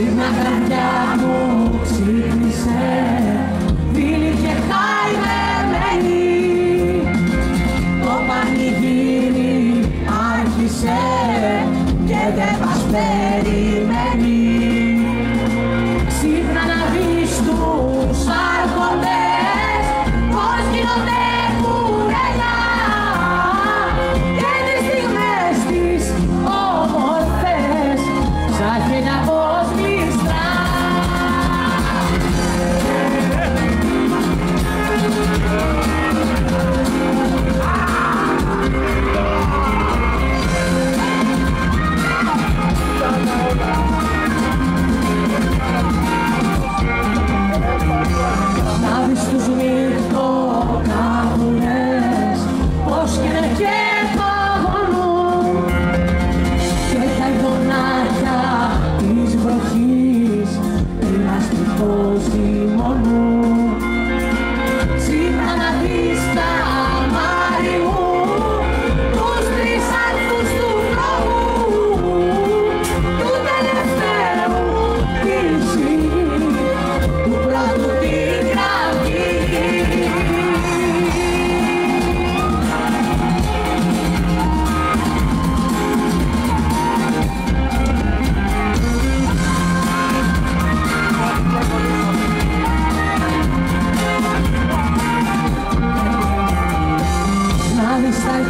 Στην αγκαλιά μου ξύπνησε Δίνει και χαϊδεμένη Το πανηγύρι άρχισε Και δεν μας περιμένει. Ξύπνα να δεις τους Και τις της